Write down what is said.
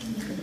Amen.